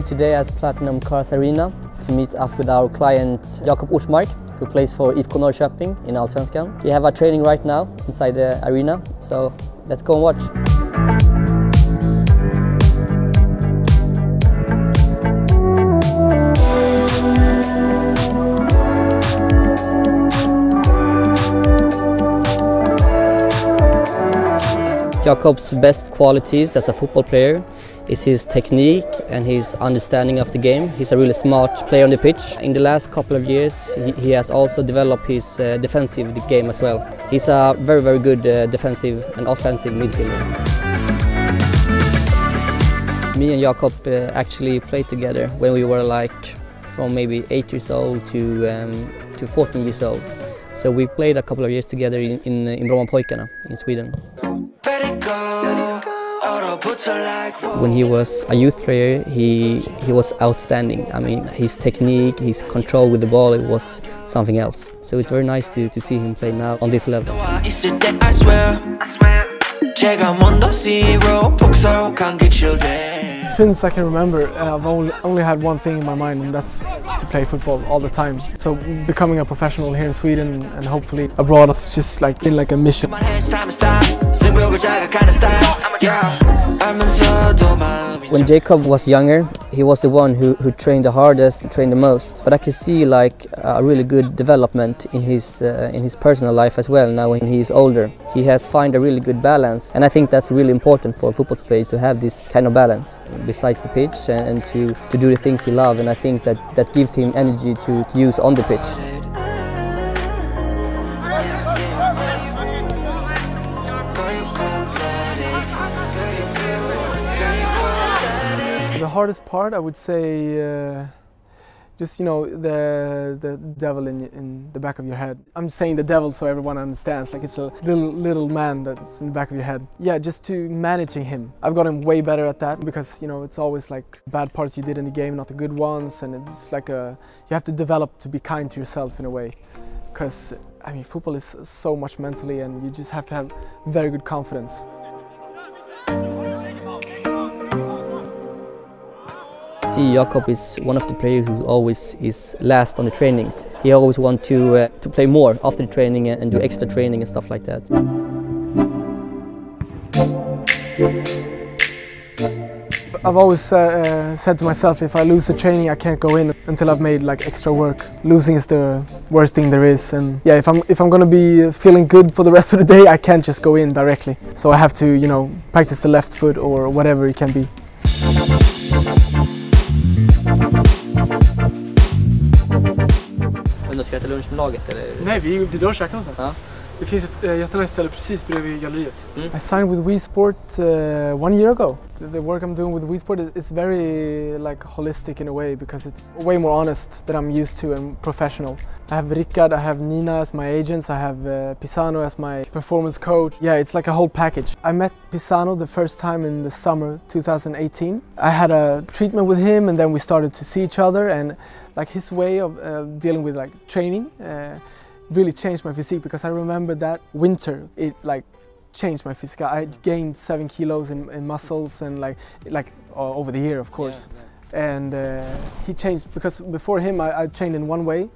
here today at Platinum Cars Arena to meet up with our client Jacob Ortmark who plays for IFK Norrköping in Allsvenskan. We have a training right now inside the arena, so let's go and watch. Jacob's best qualities as a football player is his technique and his understanding of the game. He's a really smart player on the pitch. In the last couple of years, he, has also developed his uh, defensive game as well. He's a very, very good uh, defensive and offensive midfielder. Me and Jakob uh, actually played together when we were like from maybe 8 years old to, um, to 14 years old. So we played a couple of years together in, in, in Brommapojkarna in Sweden. When he was a youth player, he, he was outstanding. I mean, his technique, his control with the ball, it was something else. So it's very nice to, to see him play now on this level. Since I can remember, uh, I've only, only had one thing in my mind, and that's to play football all the time. So becoming a professional here in Sweden and hopefully abroad, it's just like been like a mission. When Jacob was younger, he was the one who, who trained the hardest, trained the most. But I can see like a really good development in his uh, in his personal life as well. Now when he is older, he has found a really good balance, and I think that's really important for a football player to have this kind of balance besides the pitch and, and to, to do the things he loves. And I think that that gives him energy to, to use on the pitch. The hardest part, I would say, uh, just you know, the the devil in in the back of your head. I'm saying the devil so everyone understands. Like it's a little little man that's in the back of your head. Yeah, just to managing him. I've gotten way better at that because you know it's always like bad parts you did in the game, not the good ones, and it's like a you have to develop to be kind to yourself in a way. Because I mean, football is so much mentally, and you just have to have very good confidence. See, Jacob is one of the players who always is last on the trainings. He always wants to uh, to play more after the training and, do extra training and stuff like that. I've always uh, said to myself, if I lose a training, I can't go in until I've made like extra work. Losing is the worst thing there is, and yeah, if I'm if I'm gonna be feeling good for the rest of the day, I can't just go in directly. So I have to, you know, practice the left foot or whatever it can be. Men ska äta lunch med laget eller? Nej, vi, vi drar och käkar någonstans. Ja. Det finns ett äh, jättenice ställe precis bredvid galleriet. Mm. I signed with WeSport uh, one year ago. The, the work I'm doing with WeSport is it's very like holistic in a way because it's way more honest than I'm used to and professional. I have Rickard, I have Nina as my agents, I have uh, Pisano as my performance coach. Yeah, it's like a whole package. I met Pisano the first time in the summer 2018. I had a treatment with him and then we started to see each other and like his way of uh, dealing with like training uh, really changed my physique because I remember that winter it like changed my physique. I gained seven kilos in, in muscles and like like over the year of course. And uh, he changed because before him I, I trained in one way,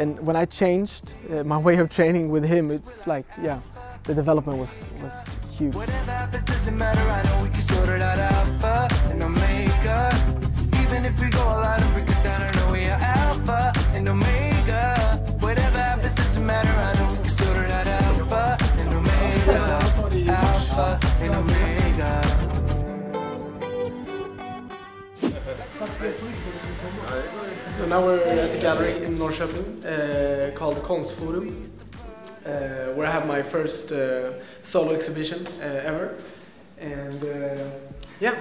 and when I changed uh, my way of training with him, it's like yeah, the development was was huge. So now we're at the gallery in Norrköping uh, called Konstforum, uh, where I have my first uh, solo exhibition ever. And yeah,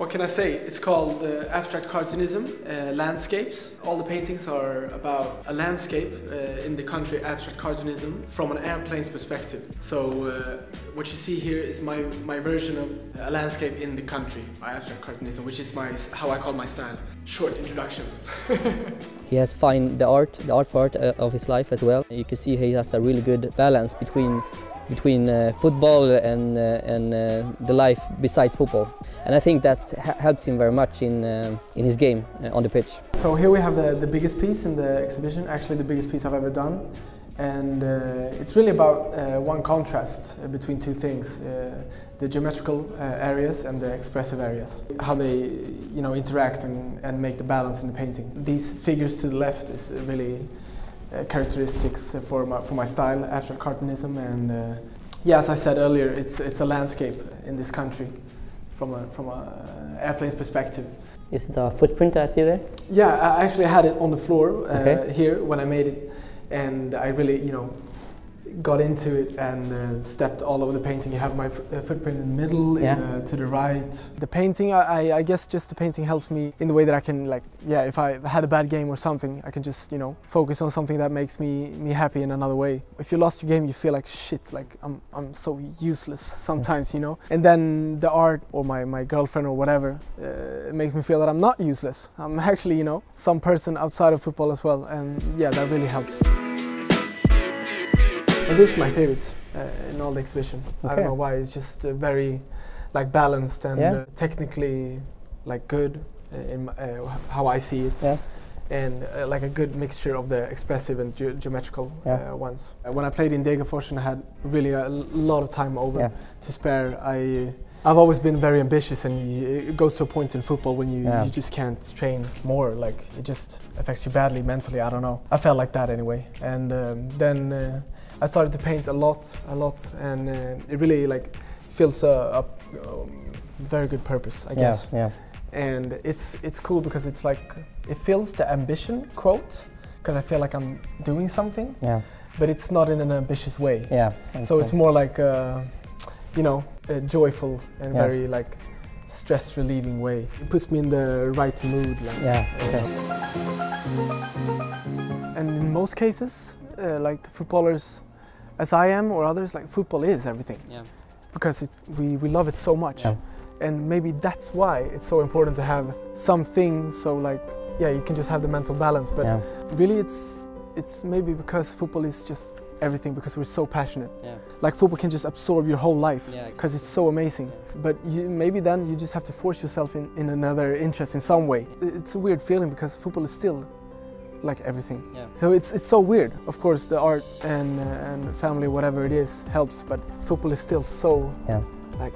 what can I say? It's called uh, Abstract Cartoonism uh, Landscapes. All the paintings are about a landscape uh, in the country Abstract Cartoonism from an airplane's perspective. So uh, what you see here is my, my version of a landscape in the country Abstract Cartoonism, which is my how I call my style. Short introduction. He has found the art, the art part uh, of his life as well. You can see he has a really good balance between between uh, football and uh, and uh, the life besides football, and I think that ha- helps him very much in uh, in his game uh, on the pitch. So here we have the, the biggest piece in the exhibition, actually the biggest piece I've ever done. And it's really about one contrast between two things, the geometrical areas and the expressive areas. How they you know, interact and, and make the balance in the painting. These figures to the left is really characteristics for my, for my style, abstract cartoonism. And uh, yeah, as I said earlier, it's, it's a landscape in this country from a, from a airplane's perspective. Is it a footprint I see there? Yeah, I actually had it on the floor uh, Okay. here when I made it, and I really, you know, got into it and uh, stepped all over the painting. You have my f- uh, footprint in the middle, in the, to the right. The painting, I, I- I guess, just the painting helps me in the way that I can, like, yeah, if I had a bad game or something, I can just, you know, focus on something that makes me me happy in another way. If you lost your game, you feel like shit, like I'm I'm so useless sometimes, you know. And then the art or my my girlfriend or whatever uh, makes me feel that I'm not useless. I'm actually, you know, some person outside of football as well, and yeah, that really helps. And this is my favorite uh, in all the exhibition. I don't know why. It's just uh, very like balanced and Yeah. uh, technically like good uh, in uh, how I see it. Yeah. And uh, like a good mixture of the expressive and ge- geometrical Yeah. uh, ones. Uh, when I played in Degerfors and I had really a lot of time over to spare, I I've always been very ambitious, and y it goes to a point in football when you, Yeah. you just can't train more. Like it just affects you badly mentally. I don't know. I felt like that anyway, and um, then uh, I started to paint a lot, a lot, and uh, it really like fills a, a um, very good purpose, I guess. yeah. And it's it's cool because it's like it fills the ambition quote because I feel like I'm doing something, Yeah, but it's not in an ambitious way. yeah. So it's more like, uh, you know, a joyful and Yeah. very like stress relieving way. It puts me in the right mood. Like, Yeah, okay. And in most cases, uh, like the footballers, as I am or others, like football is everything Yeah. because it, we, we love it so much. Yeah. And maybe that's why it's so important to have some things so like, yeah, you can just have the mental balance. But yeah. really it's, it's maybe because football is just everything because we're so passionate. Yeah. Like football can just absorb your whole life Yeah, because it's so amazing. But you, maybe then you just have to force yourself in, in another interest in some way. I- It's a weird feeling because football is still like everything. Yeah. So it's, it's so weird. Of course, the art and, uh, and family, whatever it is, helps. But football is still so Yeah. like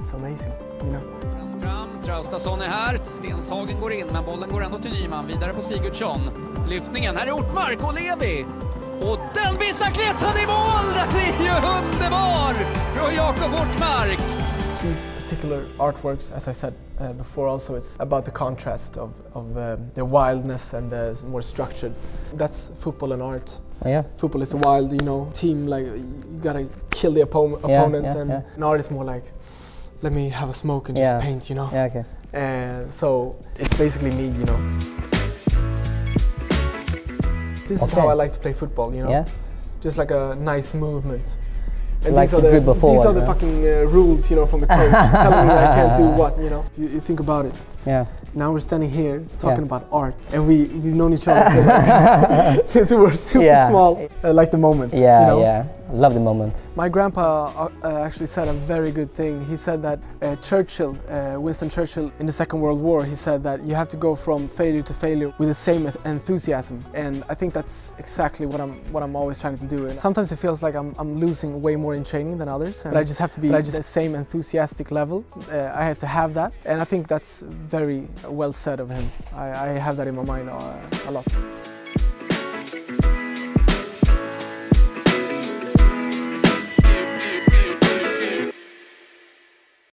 it's amazing, you know. Fram, Traustason är här, Stenshagen går in men bollen går ändå till Nyman, vidare på Sigurdsson. Lyftningen, här är Ortmark och Levi. Och den är i mål! Den är ju underbar! Från Jakob Ortmark. Particular artworks, as I said uh, before, also it's about the contrast of, of um, the wildness and the more structured. That's football and art. Oh, yeah. Football is the wild, you know, team like you gotta kill the oppo- Yeah, opponent, yeah, and yeah. an art is more like let me have a smoke and just paint, you know. Yeah, okay. And so it's basically me, you know. This is how I like to play football, you know. Yeah. Just like a nice movement. And Like these are the dribble these are the yeah. fucking uh, rules, you know, from the coach telling me I can't do what, you know. You, you think about it. Yeah. Now we're standing here talking Yeah. about art, and we we've known each other like, since we were super Yeah. small. Uh, like the moment. Yeah, you know? yeah. Love the moment. My grandpa uh, uh, actually said a very good thing. He said that uh, Churchill, uh, Winston Churchill, in the Second World War, he said that you have to go from failure to failure with the same enthusiasm. And I think that's exactly what I'm what I'm always trying to do. And sometimes it feels like I'm, I'm losing way more in training than others, but I just have to be at the same enthusiastic level. Uh, I have to have that, and I think that's very well said of him. I, I have that in my mind uh, a lot.